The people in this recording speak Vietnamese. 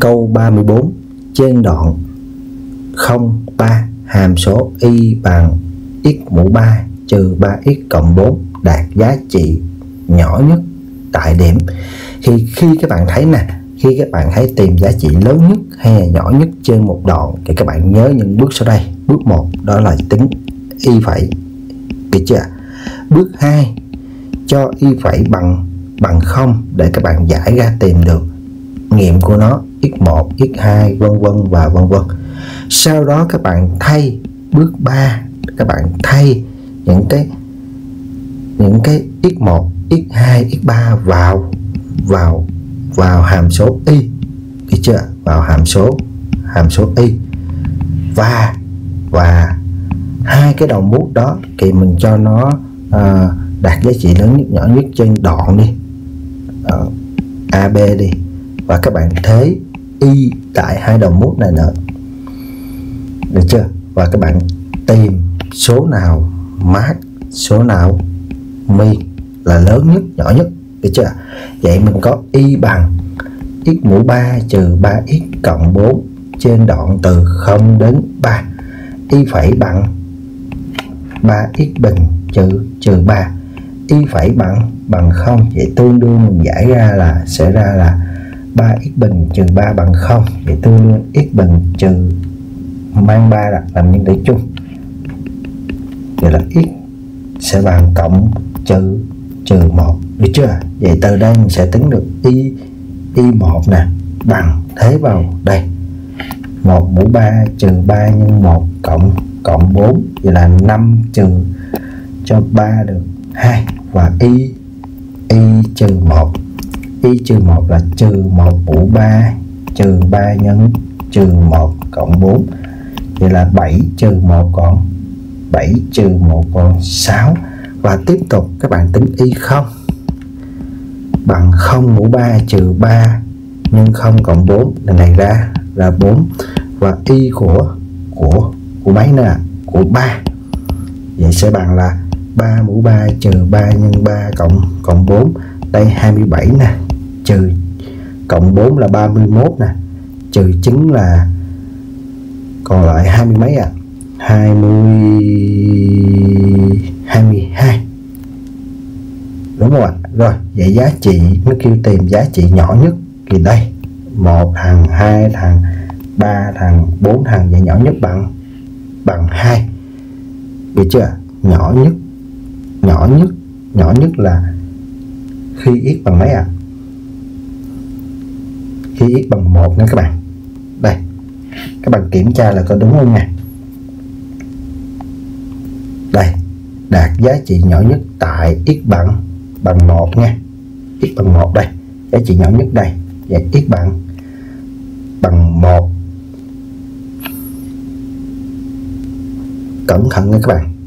Câu 34 trên đoạn 0, 3 hàm số y bằng x mũ 3 trừ 3x cộng 4 đạt giá trị nhỏ nhất tại điểm. Thì khi các bạn thấy nè khi các bạn thấy tìm giá trị lớn nhất hay là nhỏ nhất trên một đoạn thì các bạn nhớ những bước sau đây. Bước 1 đó là tính y phẩy. Được chưa bước 2 cho y phẩy bằng bằng không để các bạn giải ra tìm được nghiệm của nó x1 x2 vân vân và vân vân. Sau đó các bạn thay bước 3 các bạn thay những cái những cái x1 x2 x3 vào vào vào hàm số y. Được chưa? Vào hàm số hàm số y. Và và hai cái đầu mút đó thì mình cho nó uh, đạt giá trị lớn nhất nhỏ nhất trên đoạn đi. Ờ, uh, AB đi. Và các bạn thế y tại hai đầu mút này nữa được chưa? Và các bạn tìm số nào mát, số nào mi là lớn nhất, nhỏ nhất. Được chưa vậy mình có y bằng x mũ 3 trừ 3x cộng 4 trên đoạn từ 0 đến 3 y phẩy bằng 3x bình trừ trừ 3 y phẩy bằng bằng 0 vậy tương đương mình giải ra là, sẽ ra là 3x bình trừ 3 bằng 0 thì tương đương x bình trừ mang 3 là làm nhân tử chung. Vậy là x sẽ bằng cộng trừ trừ 1 được chưa? Vậy từ đây mình sẽ tính được y y1 nè, bằng thế vào đây. 1 mũ 3 trừ 3 nhân 1 cộng cộng 4 vậy là 5 trừ cho 3 được 2 và y y trừ 1 y trừ 1 là trừ 1 mũ 3 trừ 3 nhân, trừ 1 cộng 4 vậy là 7 trừ 1 còn 7 trừ 1 còn 6 và tiếp tục, các bạn tính y không? Bằng 0 mũ 3 trừ 3 nhân 0 cộng 4 lần này ra là 4 và y của của của mấy nè của 3 vậy sẽ bằng là 3 mũ 3 trừ 3 nhân 3 cộng cộng 4 đây 27 nè trừ, cộng 4 là 31 nè. Trừ 9 là còn lại hai mươi mấy ạ? à? 20 22 đúng không ạ? Rồi, vậy giá trị nó kêu tìm giá trị nhỏ nhất thì đây. Một thằng, hai thằng, ba thằng, bốn thằng, vậy nhỏ nhất bằng bằng hai. Được chưa nhỏ nhất nhỏ nhất nhỏ nhất là khi x bằng mấy ạ? à? Khi x bằng 1 nha các bạn. Đây, các bạn kiểm tra là có đúng không nha? Đây, đạt giá trị nhỏ nhất tại x bằng bằng 1 nha. X bằng 1 đây, giá trị nhỏ nhất đây. Và x bằng bằng 1 cẩn thận nha các bạn.